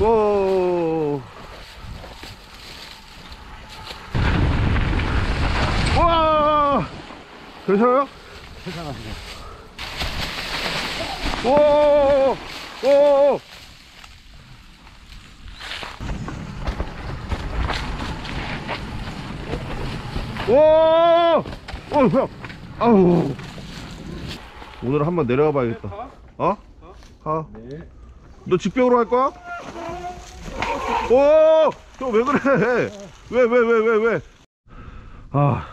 오. 와! 괜찮아요? 세상하시네. 오! 오! 오! 오, 형. 아우. 오늘 한번 내려가 봐야겠다. 어? 가. 네. 너 직병으로 할 거야? 오! 형 왜 그래? 왜, 왜, 왜, 왜, 왜? 아.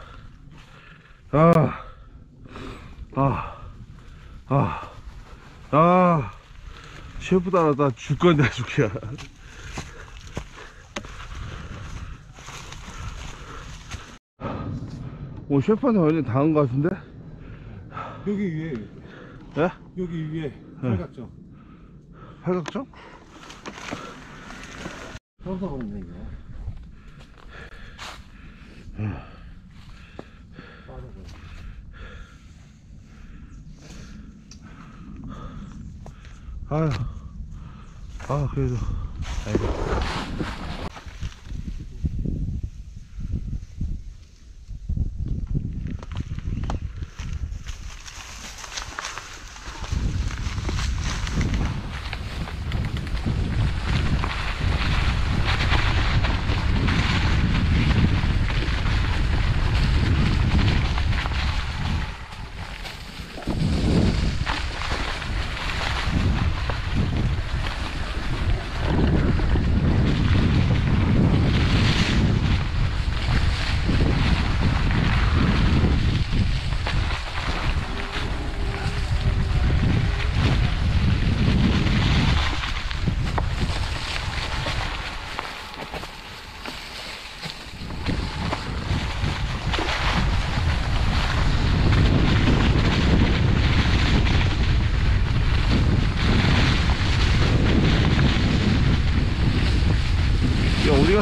아. 아. 아. 아. 셰프 따라 나줄 건데, 죽이야. 오, 셰프한테 완전 당한 것 같은데? 여기 위에, 예? 여기 위에 팔각정. 팔각정? 써서 그런데 이거. 아휴. 아, 그래도. 아이고.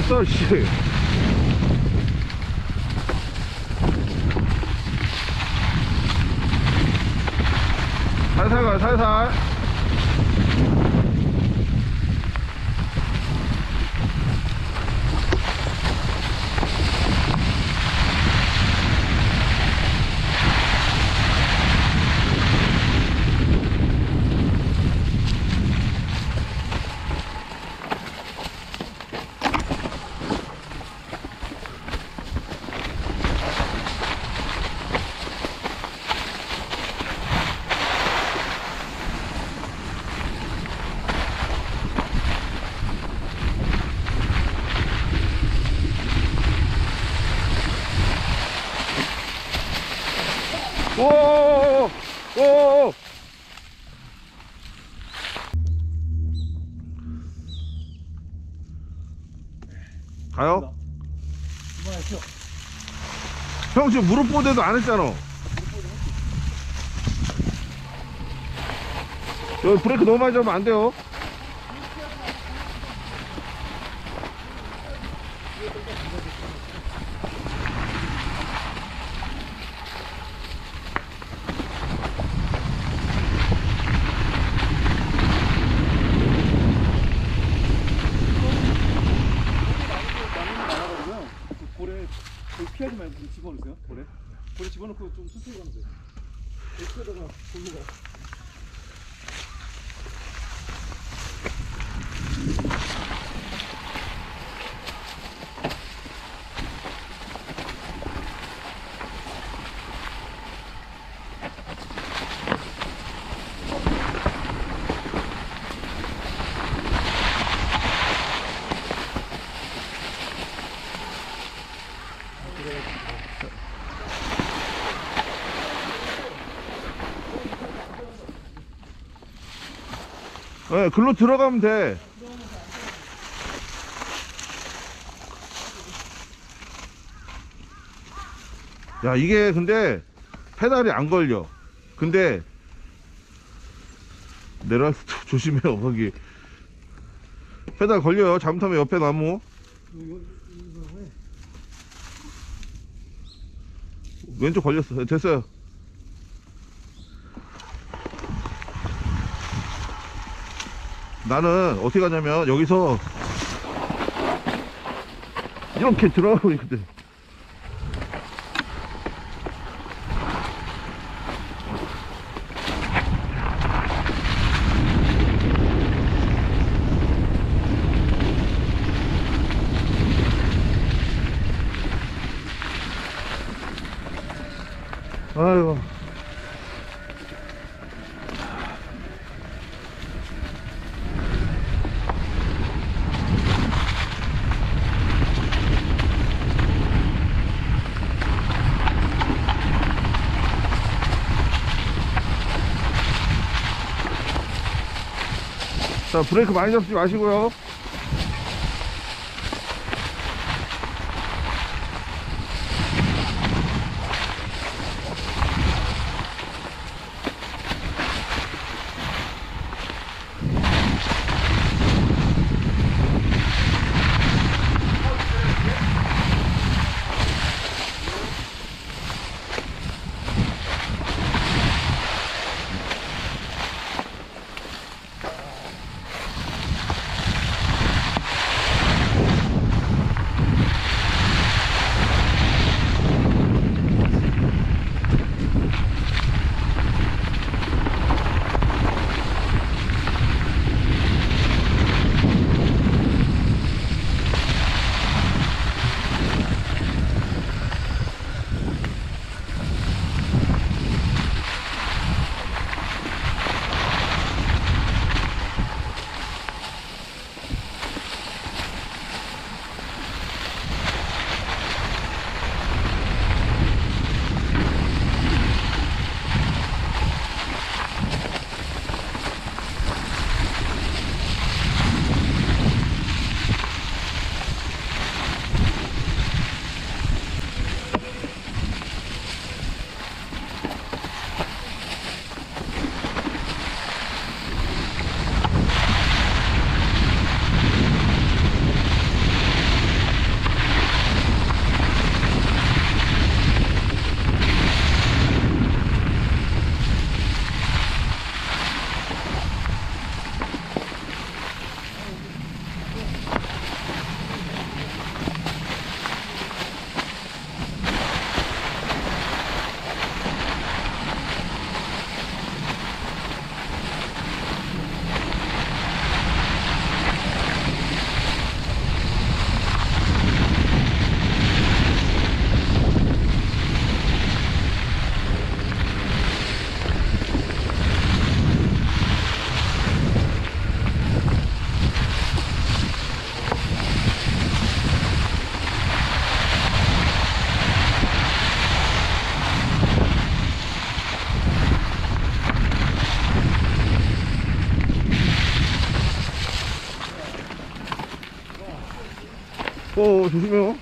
야, 어디 갔어, 씨. 살살 가, 살살. 오, 오, 오. 가요? 그만하시오. 형 지금 무릎 보대도 안 했잖아. 여기 브레이크 너무 많이 잡으면 안 돼요. 그 볼에 볼 피하지 말고 좀 집어넣으세요. 볼에. 볼에 집어넣고 좀 천천히 가면 돼요. 에다가 볼로 가. 네, 글로 들어가면 돼. 야, 이게 근데 페달이 안 걸려. 근데 내려갈 때 조심해요, 거기. 페달 걸려요. 잘못하면 옆에 나무. 이거 이거 왜? 왼쪽 걸렸어. 됐어요. 나는 어떻게 가냐면 여기서 이렇게 들어가고 있거든. 아이고. 자, 브레이크 많이 잡지 마시고요. 어, 조심해요.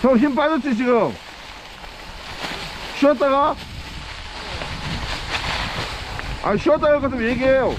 형, 힘 빠졌지, 지금? 쉬었다가? 아, 쉬었다가 할 거면 얘기해요.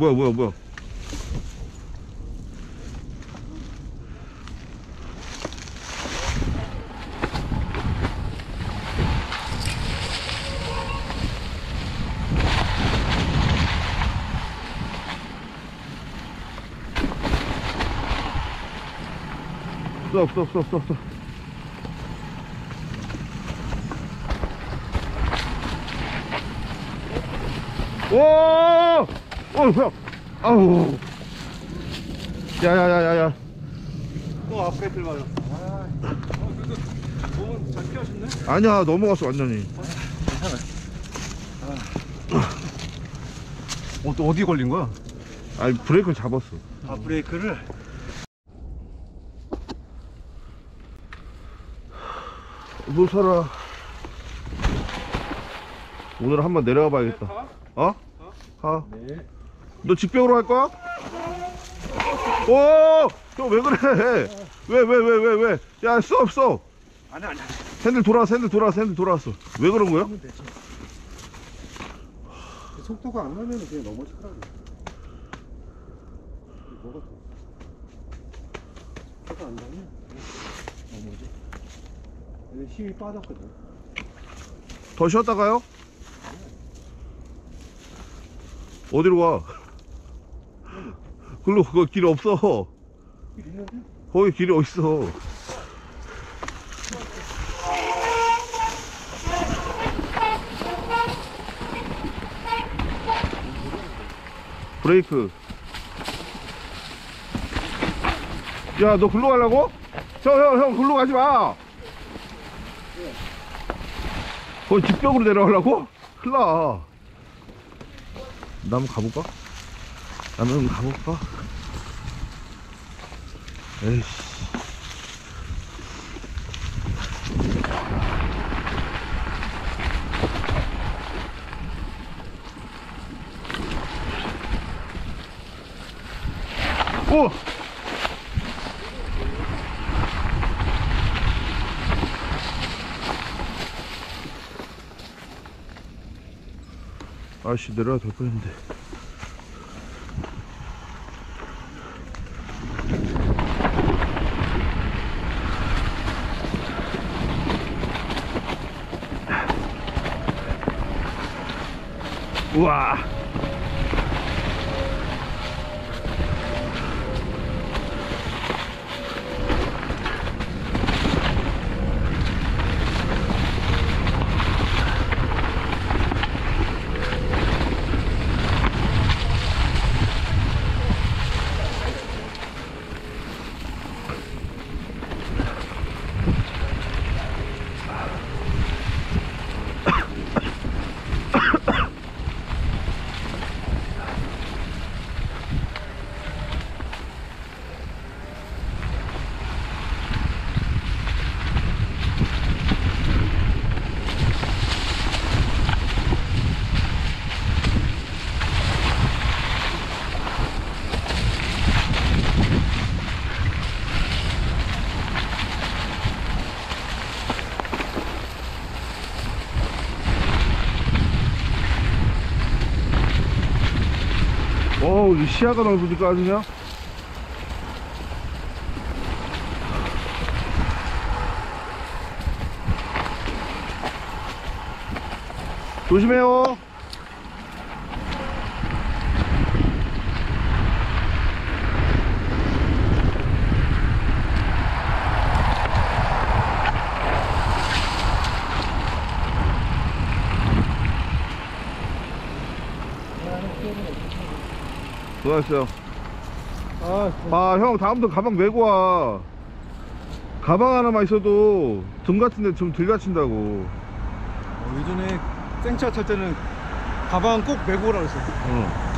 뭐야 뭐야 뭐야. 스톱 스톱 어, 형! 아우. 야, 야, 야, 야, 야. 또 앞브레이크를 맞았어. 아, 어, 그래도 몸은 잘 피하셨네? 아니야, 넘어갔어, 완전히. 어, 또 어디 걸린 거야? 아니, 브레이크를 잡았어. 아, 브레이크를? 뭐 살아. 오늘 한번 내려가 봐야겠다. 가? 어? 가. 네. 너 직병으로 할 거야? 오! 형 왜 그래? 왜, 왜, 왜, 왜, 왜? 야, 써, 써. 아니, 아니. 핸들 돌아왔어, 핸들 돌아왔어, 핸들 돌아왔어. 왜 그런 거야? 하면 되지. 그 속도가 안 나면 그냥 넘어지더라고. 뭐가 더? 속도가 안 나면 넘어지. 근데 힘이 빠졌거든. 더 쉬었다가요? 어디로 가? 글로 그거 길 없어. 거기 길이 어딨어. 브레이크. 야, 너 글로 가려고? 형, 형, 형, 글로 가지 마. 거기 직벽으로 내려가려고? 나. 나 한번 가볼까? 한번 가볼까? 에이씨. 오! 아씨 내려가 될 뻔했는데 우 이 시야가 넓으니까 아주 그냥 조심해요 수고하셨어요 아, 아형 다음부터 가방 메고 와 가방 하나만 있어도 등 같은데 좀덜 다친다고 어, 예전에 생차 탈 때는 가방 꼭 메고 오라 그랬어. 응.